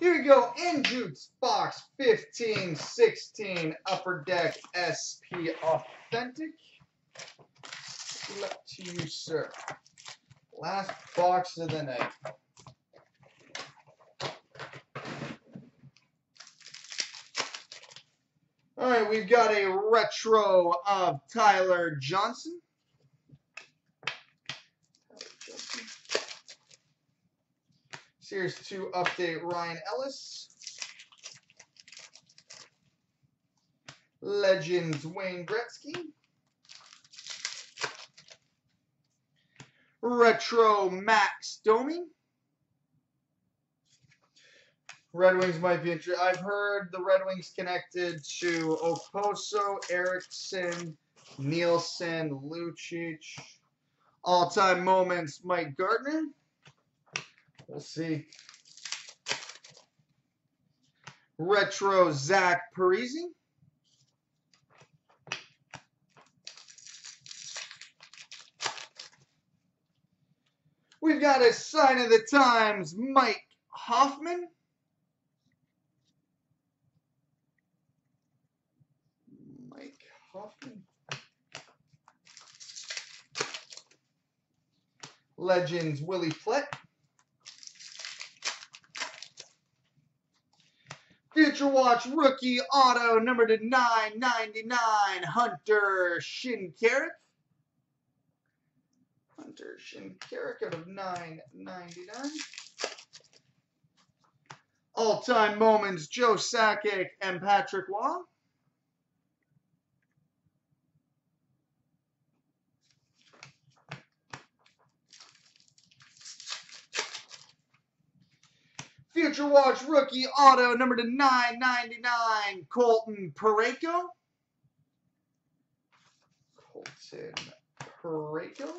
Here we go. Anjoot's box 15, 16, Upper Deck SP Authentic. Up to you, sir. Last box of the night. All right, we've got a retro of Tyler Johnson. Series 2 update Ryan Ellis. Legends Wayne Gretzky. Retro Max Domi. Red Wings might be interested. I've heard the Red Wings connected to Okposo, Eriksson, Nielsen, Lucic. All-time moments, Mike Gartner. We'll see. Retro Zach Parise. We've got a sign of the times, Mike Hoffman. Mike Hoffman. Legends, Willi Plett. Future Watch rookie auto number to 999 Hunter Shinkaruk. Hunter Shinkaruk out of 999. All-time moments Joe Sakic and Patrick Roy. Future Watch rookie auto number to 999 Colton Parayko. Colton Parayko.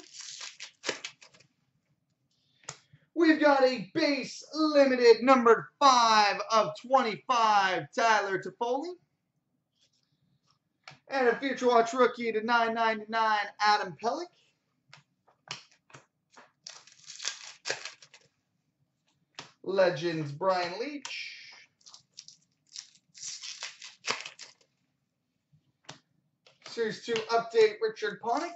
We've got a base limited numbered 5 of 25 Tyler Toffoli. And a Future Watch rookie to 999 Adam Pelech. Legends Brian Leetch. Series 2 update Richard Panik.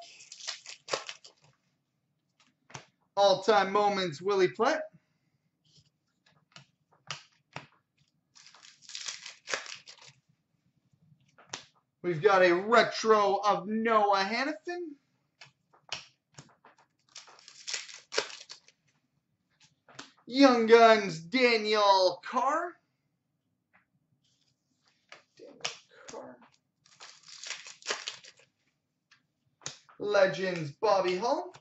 All time moments Willi Plett. We've got a retro of Noah Hanifin. Young Guns Daniel Carr. Daniel Carr. Legends Bobby Hull.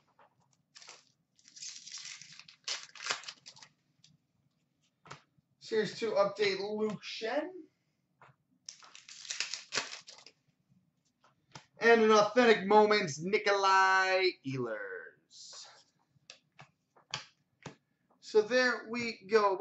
Series 2 update Luke Schenn. And an authentic moments Nikolai Ehlers. So there we go.